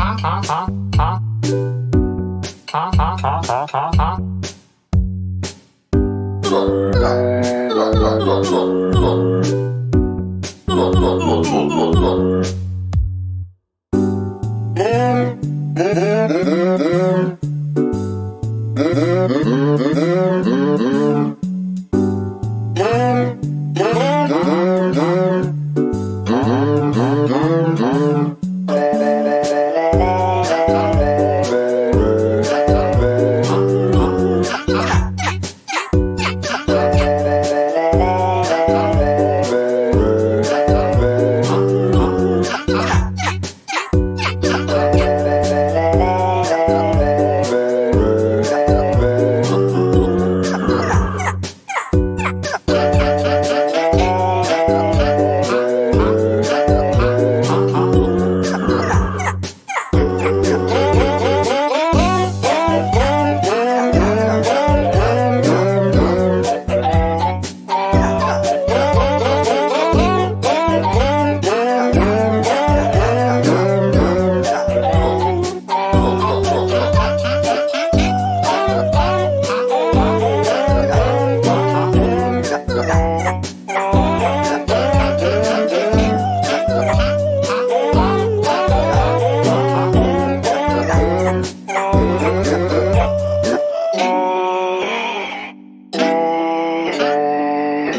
Mm-hmm.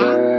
and.